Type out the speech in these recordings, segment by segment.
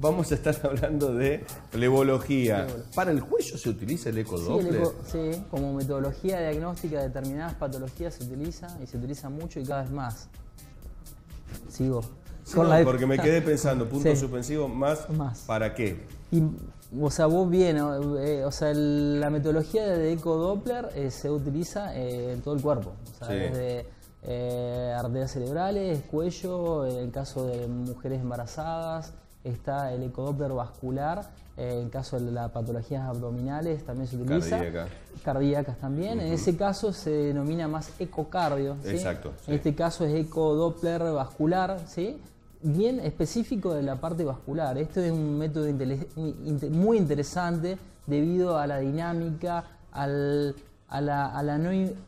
vamos a estar hablando de flebología. ¿Para el cuello se utiliza el ecodoppler? Sí, sí, como metodología diagnóstica de determinadas patologías se utiliza y se utiliza mucho y cada vez más. Sigo. No, porque me quedé pensando, punto suspensivo, más, ¿para qué? Y, o sea, vos bien, eh, o sea, la metodología de ecodoppler eh, se utiliza eh, en todo el cuerpo. O sea, desde arterias cerebrales, cuello, en el caso de mujeres embarazadas, está el ecodoppler vascular, en caso de las patologías abdominales también se utiliza. Cardíacas también. En ese caso se denomina más ecocardio. Exacto. En este caso es ecodoppler vascular, ¿sí? bien específico de la parte vascular. Esto es un método muy interesante debido a la dinámica, al, a la,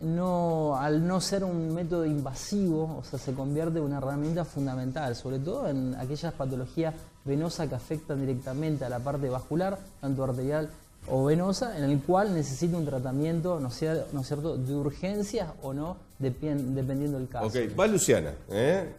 no, al no ser un método invasivo, o sea, se convierte en una herramienta fundamental, sobre todo en aquellas patologías venosas que afectan directamente a la parte vascular, tanto arterial o venosa, en el cual necesita un tratamiento, ¿no, sea, ¿no es cierto?, de urgencia o no, dependiendo del caso. Ok, va Luciana, ¿eh?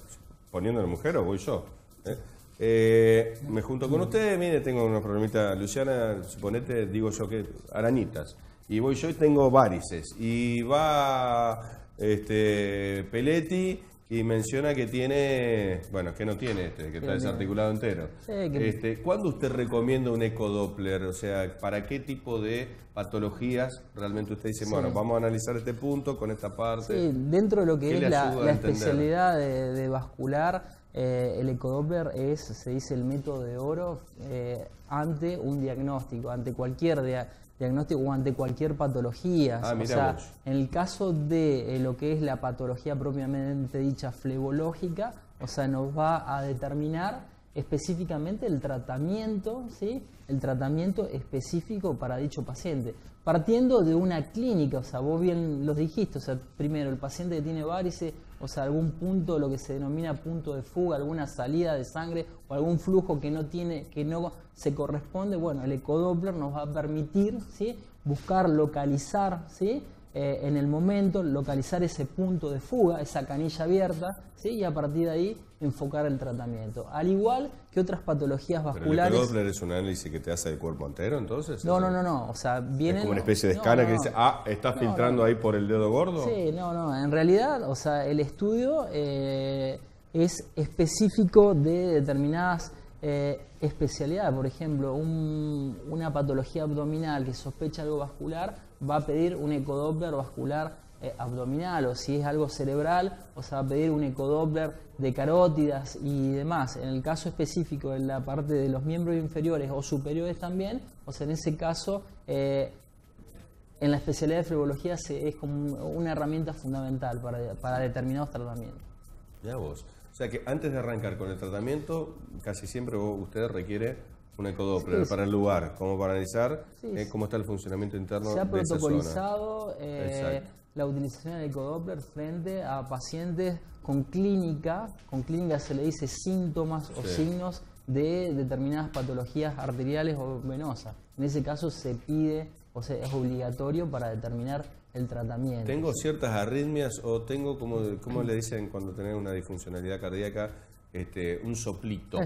poniendo la mujer o voy yo. ¿eh? Eh, me junto con ustedes, mire, tengo una problemita, Luciana, suponete, digo yo que arañitas. Y voy yo y tengo varices. Y va este, Peletti y menciona que tiene, bueno, que no tiene este, que está desarticulado entero. este, ¿Cuándo usted recomienda un ecodoppler? O sea, ¿para qué tipo de patologías realmente usted dice, bueno, vamos a analizar este punto con esta parte? Sí, dentro de lo que es la, especialidad de, vascular, eh, el ecodoppler es, se dice, el método de oro eh, ante un diagnóstico, ante cualquier diagnóstico diagnóstico o ante cualquier patología. Ah, o sea, en el caso de eh, lo que es la patología propiamente dicha flebológica, o sea, nos va a determinar específicamente el tratamiento, ¿sí? el tratamiento específico para dicho paciente. Partiendo de una clínica, o sea, vos bien lo dijiste, o sea, primero el paciente que tiene varices, o sea, algún punto, lo que se denomina punto de fuga, alguna salida de sangre o algún flujo que no tiene, que no se corresponde, bueno, el ecodoppler nos va a permitir, ¿sí? buscar localizar, ¿sí? Eh, en el momento, localizar ese punto de fuga, esa canilla abierta, ¿sí? y a partir de ahí enfocar el tratamiento. Al igual que otras patologías vasculares. ¿Pero el Doppler es un análisis que te hace el cuerpo entero entonces? No, no, no, no. O sea, viene. Es como una especie de escáner que dice, ah, está filtrando ahí por el dedo gordo. Sí, no, no. En realidad, o sea, el estudio eh, es específico de determinadas. Eh, especialidades. por ejemplo, una patología abdominal que sospecha algo vascular, va a pedir un ecodoppler vascular eh, abdominal o si es algo cerebral, o sea, va a pedir un ecodoppler de carótidas y demás. En el caso específico de la parte de los miembros inferiores o superiores también, o sea, en ese caso, eh, en la especialidad de flebología es como una herramienta fundamental para, para determinados tratamientos. Ya vos. O sea que antes de arrancar con el tratamiento, casi siempre usted requiere un ecodoppler para el lugar, como para analizar eh, cómo está el funcionamiento interno Se ha protocolizado eh, la utilización del ecodoppler frente a pacientes con clínica, con clínica se le dice síntomas o signos de determinadas patologías arteriales o venosas. En ese caso se pide, o sea, es obligatorio para determinar el tratamiento. Tengo ciertas arritmias o tengo, como, como le dicen cuando tenés una disfuncionalidad cardíaca, este, un soplito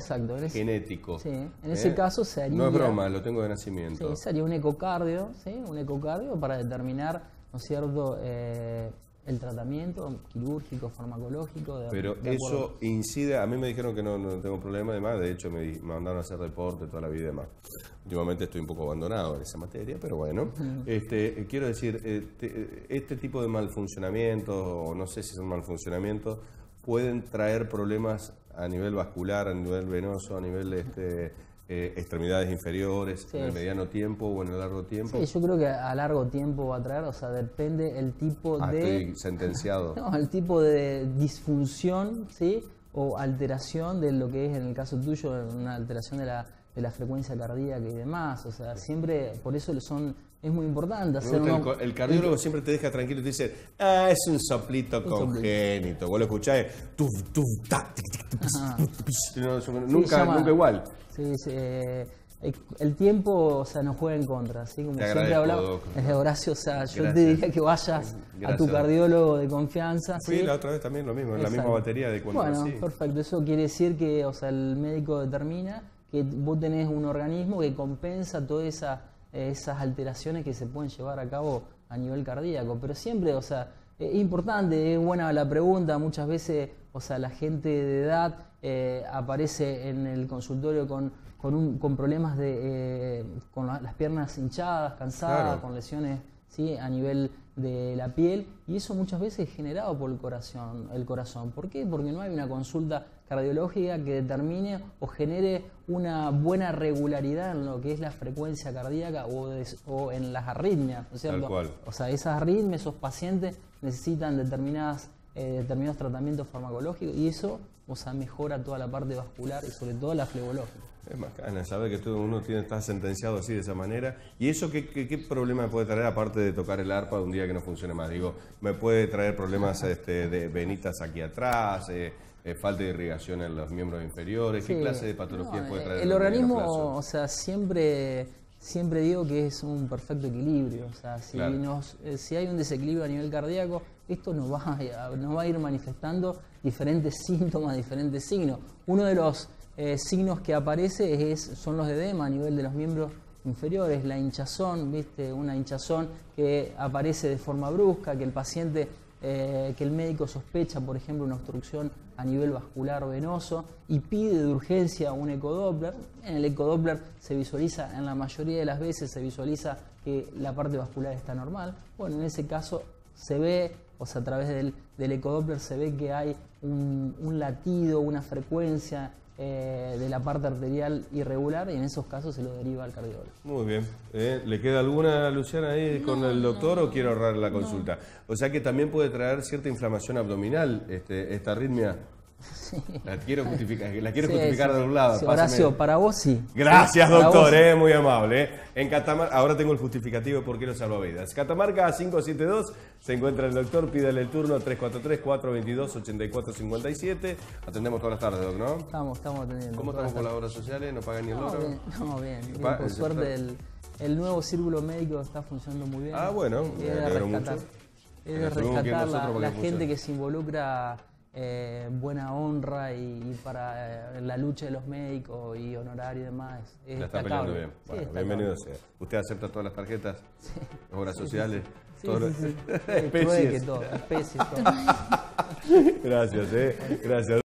genético. Sí, en ese ¿Eh? caso se haría... No es broma, lo tengo de nacimiento. Sí, se un ecocardio, ¿sí? un ecocardio para determinar, ¿no es cierto?, eh, el tratamiento quirúrgico, farmacológico. Pero eso incide, a mí me dijeron que no, no tengo problema, además, de hecho me, mandaron a hacer deporte toda la vida y demás. Últimamente estoy un poco abandonado en esa materia, pero bueno, este, quiero decir, este, este tipo de malfuncionamientos, o no sé si son malfuncionamientos, pueden traer problemas a nivel vascular, a nivel venoso, a nivel este, eh, extremidades inferiores en el mediano tiempo o en el largo tiempo? Sí, yo creo que a largo tiempo va a traer, o sea, depende el tipo ah, de... Estoy sentenciado. No, el tipo de disfunción, ¿sí? O alteración de lo que es, en el caso tuyo, una alteración de la, de la frecuencia cardíaca y demás. O sea, siempre, por eso son es muy importante hacer el, cardiólogo siempre te deja tranquilo y te dice, ah, es un soplito congénito. Vos lo escuchás, nunca, nunca igual. Sí, sí. Eh, el tiempo, o sea, nos juega en contra, ¿sí? Como siempre hablamos, es Horacio, o sea, yo te diría que vayas a tu cardiólogo de confianza. Fui la otra vez también lo mismo, en la misma batería de cuando Bueno, perfecto, eso quiere decir que, o sea, el médico determina que vos tenés un organismo que compensa todas esa, esas alteraciones que se pueden llevar a cabo a nivel cardíaco. Pero siempre, o sea, es importante, es buena la pregunta, muchas veces, o sea, la gente de edad eh, aparece en el consultorio con, con, un, con problemas de, eh, con las piernas hinchadas, cansadas, con lesiones ¿sí? a nivel de la piel y eso muchas veces es generado por el corazón, el corazón. ¿Por qué? Porque no hay una consulta cardiológica que determine o genere una buena regularidad en lo que es la frecuencia cardíaca o, o en las arritmias, O sea, esas arritmias, esos pacientes necesitan determinadas, eh, determinados tratamientos farmacológicos y eso o sea, mejora toda la parte vascular y sobre todo la flebológica. Es bacana saber que todo uno tiene, está sentenciado así de esa manera. ¿Y eso qué, qué, problema puede traer aparte de tocar el arpa un día que no funcione más? Digo, me puede traer problemas este, de venitas aquí atrás, eh, eh, falta de irrigación en los miembros inferiores. ¿Qué clase de patología puede traer? El, organismo, o sea, siempre siempre digo que es un perfecto equilibrio. O sea, si, nos, eh, si hay un desequilibrio a nivel cardíaco, esto nos va, a, nos va a ir manifestando diferentes síntomas, diferentes signos. Uno de los eh, signos que aparece es, son los de edema a nivel de los miembros inferiores, la hinchazón, ¿viste? una hinchazón que aparece de forma brusca, que el paciente eh, que el médico sospecha, por ejemplo, una obstrucción a nivel vascular venoso y pide de urgencia un ecodoppler. En el ecodoppler se visualiza, en la mayoría de las veces se visualiza que la parte vascular está normal. Bueno, en ese caso se ve, o sea, a través del, del ecodoppler se ve que hay un, un latido, una frecuencia eh, de la parte arterial irregular y en esos casos se lo deriva al cardiólogo. Muy bien. Eh, ¿Le queda alguna, Luciana, ahí con el doctor o quiero ahorrar la consulta? O sea que también puede traer cierta inflamación abdominal este, esta arritmia. La quiero justificar, la quiero justificar de un lado. Horacio, para vos sí. Gracias, doctor, eh, muy amable. Eh. En Catamarca, ahora tengo el justificativo de por qué no salvavidas. Catamarca 572, se encuentra el doctor, pídale el turno 343-422-8457. Atendemos todas las tardes, doc, ¿no? Estamos, estamos atendiendo. ¿Cómo estamos con las obras sociales? ¿No pagan ni el oro? no, bien. bien por suerte, el, el, nuevo círculo médico está funcionando muy bien. Ah, bueno, es rescatar, Es de rescatar la, la gente que se involucra eh, buena honra y, para eh, la lucha de los médicos y honorario y demás. Es, la está peleando bien. Bueno, bienvenido sea. ¿Usted acepta todas las tarjetas? Sí. ¿Obras sociales? Sí, todo sí, sí. especies. Todo, especies, todo. Gracias, eh. Gracias.